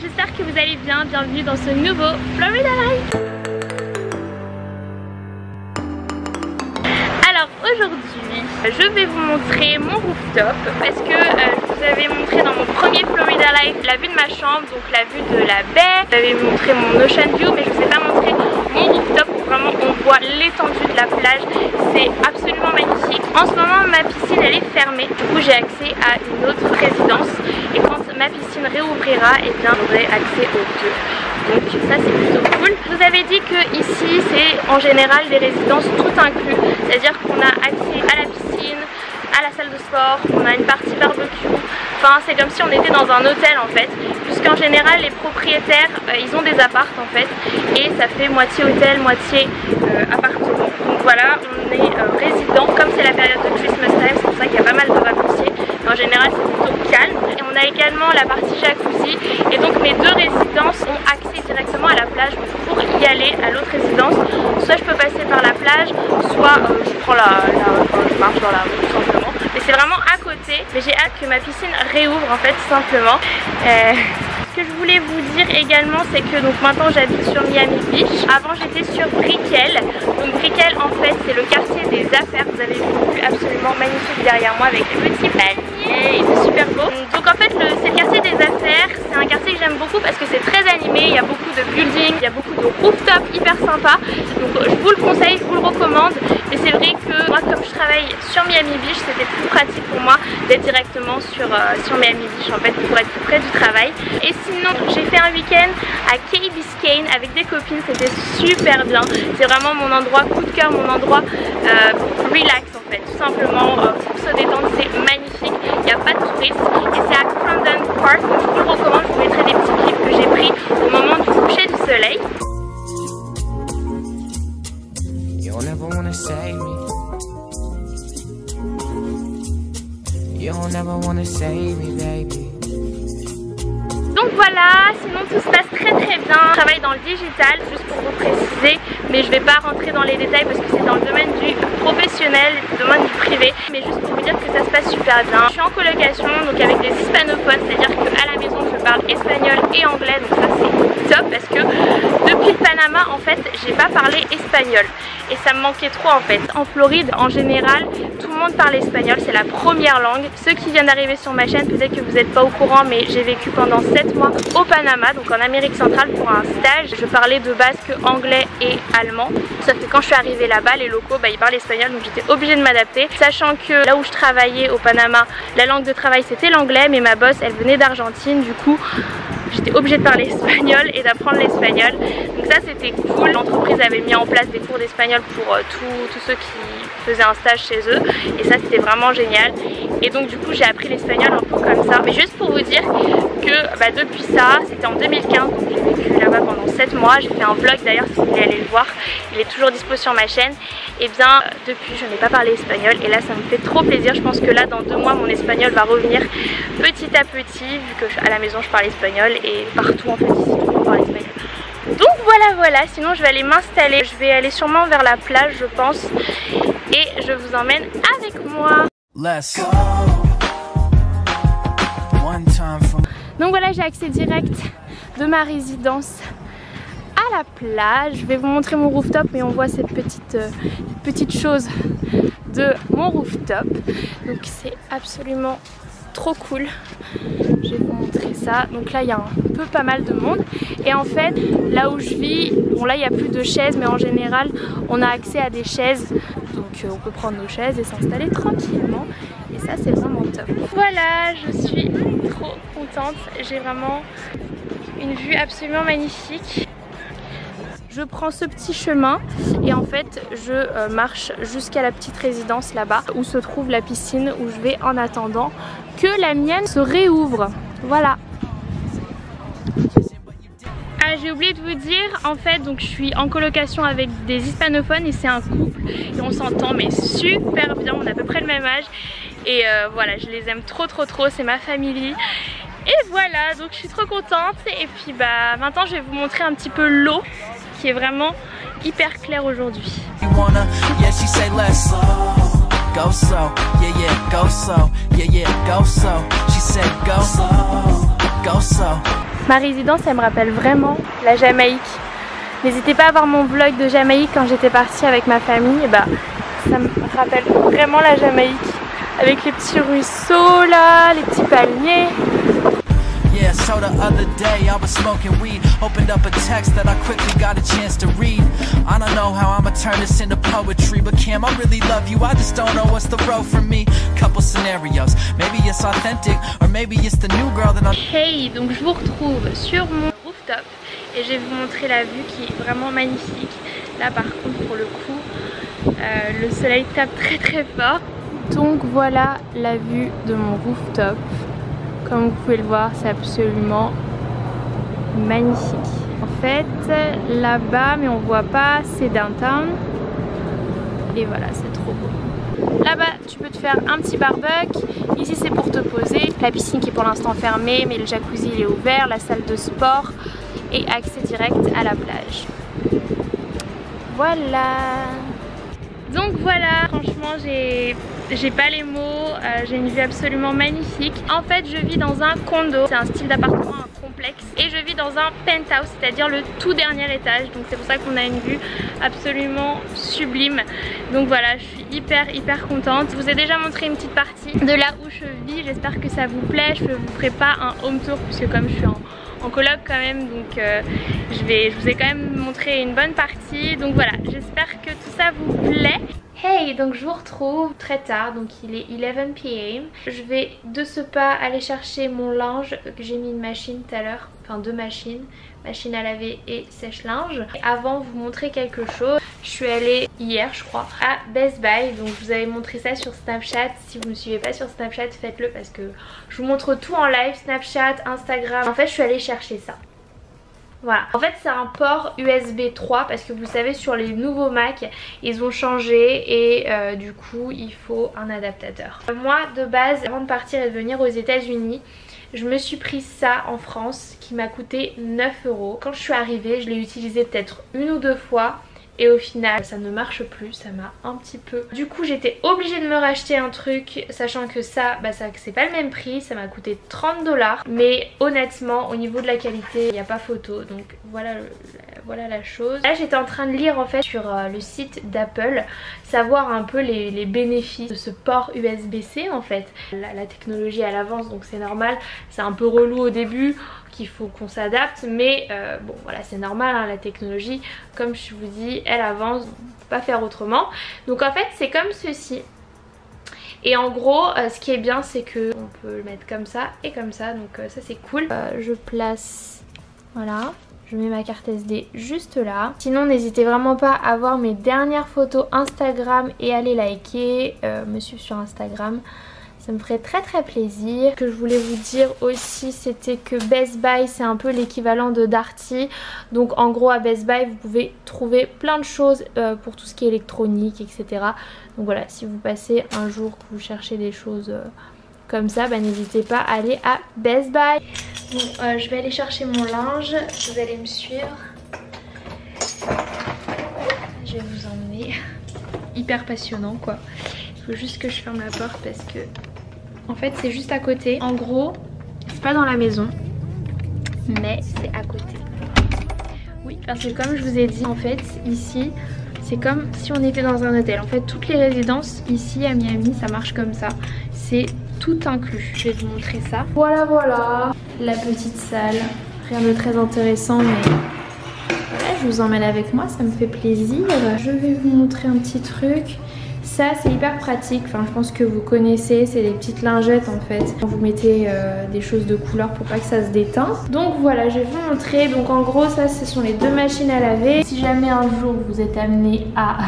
J'espère que vous allez bien, bienvenue dans ce nouveau Florida Life. Alors aujourd'hui, je vais vous montrer mon rooftop parce que euh, je vous avais montré dans mon premier Florida Life la vue de ma chambre, donc la vue de la baie, j'avais montré mon ocean view mais je vous ai pas montré mon rooftop. Où vraiment on voit l'étendue de la plage, c'est absolument magnifique. En ce moment ma piscine elle est fermée, du coup j'ai accès à une autre résidence. Et quand ma piscine réouvrira, et bien j'aurai accès aux deux. Donc ça c'est plutôt cool. Je vous avais dit que ici c'est en général des résidences tout inclus, c'est-à-dire qu'on a accès à la piscine, à la salle de sport, on a une partie barbecue, enfin c'est comme si on était dans un hôtel en fait, puisqu'en général les propriétaires euh, ils ont des appartes en fait, et ça fait moitié hôtel, moitié euh, appartement. Voilà, on est euh, résident, comme c'est la période de Christmas time, c'est pour ça qu'il y a pas mal de vacanciers, en général c'est plutôt calme. Et on a également la partie jacuzzi et donc mes deux résidences ont accès directement à la plage. Donc pour y aller à l'autre résidence, soit je peux passer par la plage, soit euh, je prends la, marche dans la rue tout simplement. Mais c'est vraiment à côté. Mais j'ai hâte que ma piscine réouvre en fait tout simplement. Euh, que je voulais vous dire également c'est que donc maintenant j'habite sur Miami Beach. Avant j'étais sur Brickell. Donc Brickell en fait c'est le quartier des affaires. Vous avez vu absolument magnifique derrière moi avec les petits paniers c'est super beau. Donc en fait c'est le quartier des affaires. C'est un quartier que j'aime beaucoup parce que c'est très il y a beaucoup de buildings il y a beaucoup de rooftops hyper sympa. Donc je vous le conseille je vous le recommande. Mais c'est vrai que moi comme je travaille sur Miami Beach c'était plus pratique pour moi d'être directement sur, euh, sur Miami Beach en fait pour être plus près du travail. Et sinon j'ai fait un week-end à Key Biscayne avec des copines, c'était super bien. C'est vraiment mon endroit coup de cœur, mon endroit euh, relax en fait, tout simplement euh, pour se détendre, c'est magnifique, il n'y a pas de touristes. Et c'est à Crandon Park, donc je vous le recommande, je vous mettrai des petits que j'ai pris au moment du coucher du soleil. Donc voilà, sinon tout se passe très très bien. Je travaille dans le digital, juste pour vous préciser, mais je vais pas rentrer dans les détails parce que c'est dans le domaine du professionnel, le domaine du privé, mais juste pour vous dire que ça se passe super bien. Je suis en colocation, donc avec des hispanophones, c'est-à-dire qu'à la maison je parle espagnol anglais, donc ça c'est top parce que depuis le Panama en fait j'ai pas parlé espagnol et ça me manquait trop en fait. En Floride en général tout le monde parle espagnol, c'est la première langue. Ceux qui viennent d'arriver sur ma chaîne peut-être que vous n'êtes pas au courant mais j'ai vécu pendant 7 mois au Panama donc en Amérique centrale pour un stage. Je parlais de base que anglais et allemand. Sauf que quand je suis arrivée là-bas les locaux bah, ils parlent espagnol donc j'étais obligée de m'adapter. Sachant que là où je travaillais au Panama la langue de travail c'était l'anglais mais ma boss elle venait d'Argentine du coup j'étais obligée de parler espagnol et d'apprendre l'espagnol. Donc ça c'était cool. L'entreprise avait mis en place des cours d'espagnol pour euh, tous ceux qui faisaient un stage chez eux et ça c'était vraiment génial. Et donc du coup j'ai appris l'espagnol un peu comme ça. Mais juste pour vous dire bah, depuis ça, c'était en 2015, donc j'ai vécu là-bas pendant 7 mois. J'ai fait un vlog d'ailleurs si vous voulez aller le voir, il est toujours dispo sur ma chaîne. Et bien depuis je n'ai pas parlé espagnol et là ça me fait trop plaisir. Je pense que là dans deux mois mon espagnol va revenir petit à petit vu que à la maison je parle espagnol et partout en fait ici tout parle espagnol. Donc voilà voilà, sinon je vais aller m'installer, je vais aller sûrement vers la plage je pense et je vous emmène avec moi. Donc voilà j'ai accès direct de ma résidence à la plage. Je vais vous montrer mon rooftop et on voit cette petite, euh, petite chose de mon rooftop. Donc c'est absolument trop cool. Je vais vous montrer ça. Donc là il y a un peu pas mal de monde. Et en fait là où je vis, bon là il n'y a plus de chaises mais en général on a accès à des chaises. Donc euh, on peut prendre nos chaises et s'installer tranquillement. Et ça c'est vraiment top. Voilà, je suis trop contente. J'ai vraiment une vue absolument magnifique je prends ce petit chemin et en fait je euh, marche jusqu'à la petite résidence là-bas où se trouve la piscine où je vais en attendant que la mienne se réouvre. Voilà. Ah, j'ai oublié de vous dire, en fait, donc je suis en colocation avec des hispanophones et c'est un couple et on s'entend mais super bien, on a à peu près le même âge et euh, voilà, je les aime trop trop trop, c'est ma famille. Et voilà, donc je suis trop contente et puis bah maintenant je vais vous montrer un petit peu l'eau qui est vraiment hyper claire aujourd'hui. Ma résidence elle me rappelle vraiment la Jamaïque. N'hésitez pas à voir mon vlog de Jamaïque quand j'étais partie avec ma famille. Et bah, ça me rappelle vraiment la Jamaïque. Avec les petits ruisseaux là, les petits palmiers. Yeah, so the other day I was smoking weed. Opened up a text that I quickly got a chance to read. I don't know how I'ma turn this into poetry But Cam, I really love you, I just don't know what's the road for me. Couple scenarios, maybe it's authentic Or maybe it's the new girl that I'm Hey, donc je vous retrouve sur mon rooftop Et je vais vous montrer la vue qui est vraiment magnifique. Là par contre pour le coup, euh, le soleil tape très très fort donc voilà la vue de mon rooftop. Comme vous pouvez le voir, c'est absolument magnifique. En fait, là-bas, mais on voit pas, c'est downtown. Et voilà, c'est trop beau. Là-bas, tu peux te faire un petit barbecue. Ici, c'est pour te poser. La piscine qui est pour l'instant fermée, mais le jacuzzi il est ouvert. La salle de sport et accès direct à la plage. Voilà. Donc voilà, franchement, j'ai j'ai pas les mots, euh, j'ai une vue absolument magnifique. En fait je vis dans un condo, c'est un style d'appartement, un complexe et je vis dans un penthouse, c'est-à-dire le tout dernier étage. Donc c'est pour ça qu'on a une vue absolument sublime. Donc voilà, je suis hyper hyper contente. Je vous ai déjà montré une petite partie de là où je vis, j'espère que ça vous plaît. Je vous ferai pas un home tour puisque comme je suis en en coloc quand même donc euh, je, vais, je vous ai quand même montré une bonne partie donc voilà j'espère que tout ça vous plaît Hey, donc je vous retrouve très tard, donc il est 11 pm. Je vais de ce pas aller chercher mon linge, que j'ai mis une machine tout à l'heure, enfin deux machines, machine à laver et sèche-linge. Avant vous montrer quelque chose, je suis allée hier je crois à Best Buy, donc je vous avais montré ça sur Snapchat. Si vous ne me suivez pas sur Snapchat, faites-le parce que je vous montre tout en live, Snapchat, Instagram. En fait je suis allée chercher ça. Voilà. En fait c'est un port USB 3 parce que vous savez sur les nouveaux Mac ils ont changé et euh, du coup il faut un adaptateur. Moi de base avant de partir et de venir aux états unis je me suis pris ça en France qui m'a coûté 9 euros. Quand je suis arrivée je l'ai utilisé peut-être une ou deux fois et au final ça ne marche plus, ça m'a un petit peu... Du coup j'étais obligée de me racheter un truc sachant que ça, bah ça c'est pas le même prix, ça m'a coûté 30 dollars. Mais honnêtement au niveau de la qualité il n'y a pas photo. Donc voilà, voilà la chose. Là j'étais en train de lire en fait sur euh, le site d'Apple savoir un peu les, bénéfices de ce port USB-C en fait. La, la technologie elle avance donc c'est normal, c'est un peu relou au début qu'il faut qu'on s'adapte mais euh, bon voilà c'est normal hein, la technologie comme je vous dis elle avance peut pas faire autrement donc en fait c'est comme ceci et en gros euh, ce qui est bien c'est que on peut le mettre comme ça et comme ça donc euh, ça c'est cool je place voilà je mets ma carte SD juste là. Sinon n'hésitez vraiment pas à voir mes dernières photos Instagram et aller liker, me suivre sur Instagram. Ça me ferait très très plaisir. Ce que je voulais vous dire aussi c'était que Best Buy c'est un peu l'équivalent de Darty. Donc en gros à Best Buy vous pouvez trouver plein de choses euh, pour tout ce qui est électronique etc. Donc voilà si vous passez un jour que vous cherchez des choses euh, comme ça bah, n'hésitez pas à aller à Best Buy. Bon euh, je vais aller chercher mon linge, vous allez me suivre. Je vais vous emmener. Hyper passionnant quoi. Il faut juste que je ferme la porte parce que en fait c'est juste à côté. En gros, c'est pas dans la maison, mais c'est à côté. Oui, parce que comme je vous ai dit, en fait, ici, c'est comme si on était dans un hôtel. En fait, toutes les résidences ici à Miami, ça marche comme ça. C'est tout inclus. Je vais vous montrer ça. Voilà, voilà. La petite salle. Rien de très intéressant, mais je vous emmène avec moi, ça me fait plaisir. Je vais vous montrer un petit truc. Ça c'est hyper pratique, enfin je pense que vous connaissez, c'est des petites lingettes en fait. Vous mettez euh, des choses de couleur pour pas que ça se déteint. Donc voilà, je vais vous montrer. Donc en gros ça ce sont les deux machines à laver. Si jamais un jour vous êtes amené à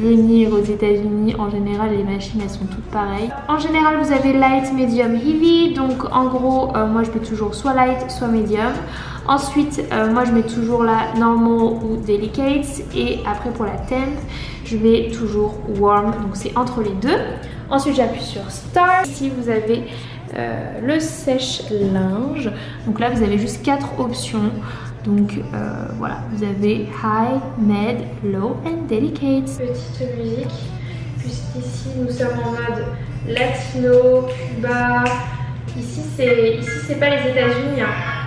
venir aux états unis en général les machines elles sont toutes pareilles en général vous avez light medium heavy donc en gros euh, moi je mets toujours soit light soit medium ensuite euh, moi je mets toujours la normal ou delicate et après pour la temp je vais toujours warm, donc c'est entre les deux. Ensuite j'appuie sur start. Ici vous avez euh, le sèche-linge. Donc là vous avez juste quatre options. Donc euh, voilà, vous avez high, med, low and delicate. Petite musique, puisqu'ici nous sommes en mode latino, Cuba. Ici c'est pas les États-Unis. Hein.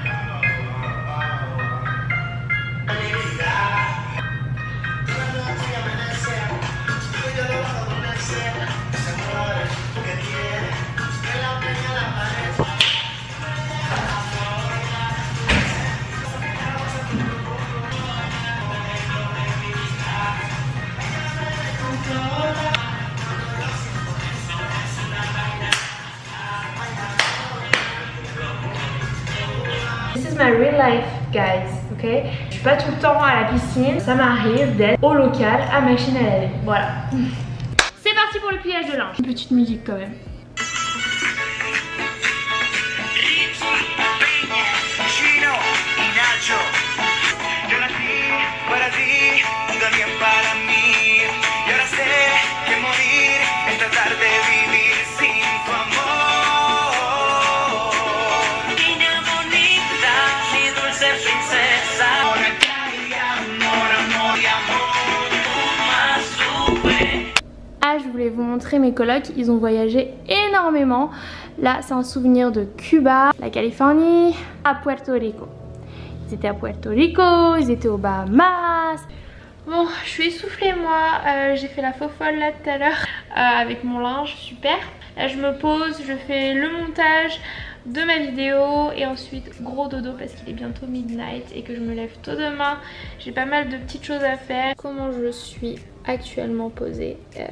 Real life, guys, ok? Je suis pas tout le temps à la piscine, ça m'arrive d'être au local à machine à laver, voilà. C'est parti pour le pliage de linge. Une petite musique quand même. Voulais vous montrer mes colocs, ils ont voyagé énormément. Là, c'est un souvenir de Cuba, la Californie, à Puerto Rico. Ils étaient à Puerto Rico, ils étaient aux Bahamas. Bon, je suis essoufflée moi, euh, j'ai fait la faux folle là tout à l'heure euh, avec mon linge, super. Là je me pose, je fais le montage de ma vidéo et ensuite gros dodo parce qu'il est bientôt midnight et que je me lève tôt demain. J'ai pas mal de petites choses à faire. Comment je suis actuellement posée euh,